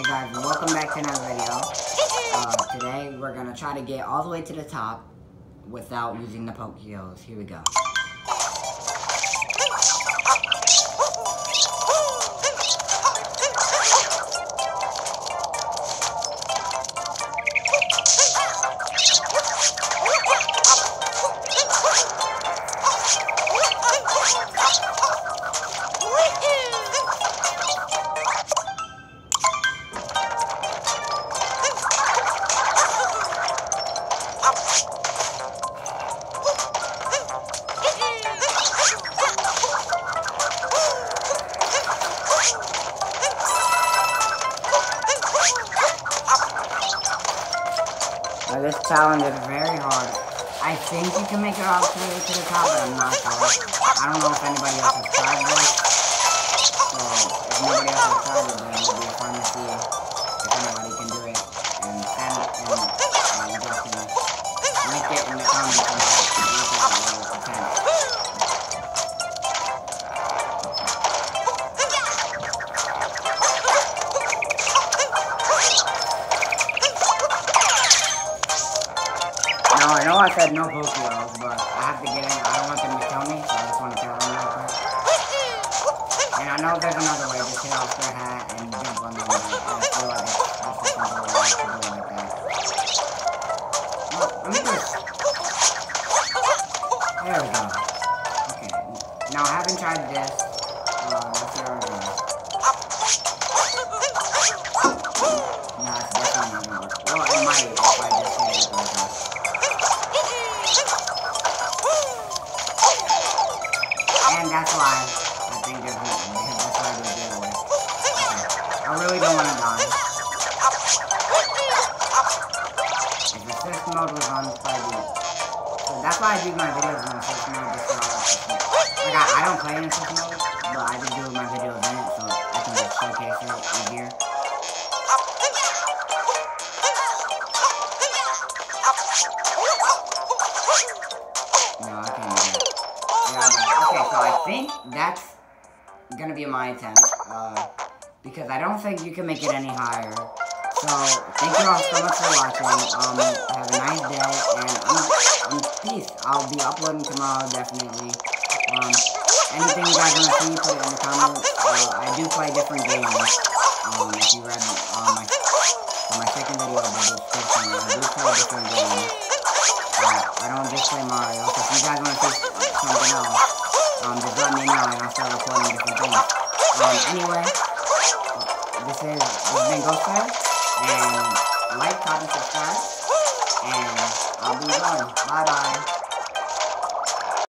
Hey guys, welcome back to another video. Uh, today we're gonna try to get all the way to the top without using the Pokios. Here we go. Uh, this challenge is very hard. I think you can make it all the way to the top, but I'm not sure. I don't know if anybody else has tried this. So, if nobody else has tried it, then it would be fun to see if anybody can do it. And send and uh, you link it in the comments I know I said no Pokeballs, but I have to get in. I don't want them to kill me, so I just want to kill them real quick. And I know there's another way. Just hit off their hat and jump on them. I feel like that's the simple way to do it like that. No, let me just... There we go. Okay. Now, I haven't tried this. Uh, let's see how it goes. That's why I think there's no, that's why there's giveaway. Okay. I really don't want to die. If the assist mode was on, it's probably good. So that's why I do my videos in assist mode, just so like I, I don't play in assist mode, but I just do my videos in it, so I can just showcase it easier. No, I can't do that. So I think that's gonna be my attempt. Uh, because I don't think you can make it any higher. So, thank you all so much for watching. Um, have a nice day, and I'm, I'm peace. I'll be uploading tomorrow, definitely. Um, anything you guys want to see, put it in the comments. Uh, I do play different games. Um, if you read um, my, my second video I do play different games. I don't just play Mario, so if you guys want to see something else, um, just let me know and I'll start recording different things. Um, anyway, this is, this has been Ghost Slayer, and like, comment, subscribe, and I'll be gone. Bye-bye.